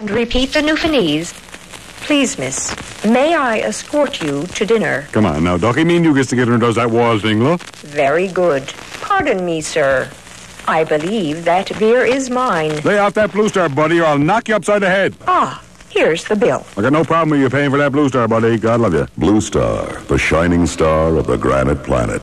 And repeat the Newfoundlandese. Please, miss, may I escort you to dinner? Come on now, Ducky. Me mean you gets to dinner and does that was thing. Very good. Pardon me, sir. I believe that beer is mine. Lay off that Blue Star, buddy, or I'll knock you upside the head. Ah, here's the bill. I got no problem with you paying for that Blue Star, buddy. God love you. Blue Star, the shining star of the granite planet.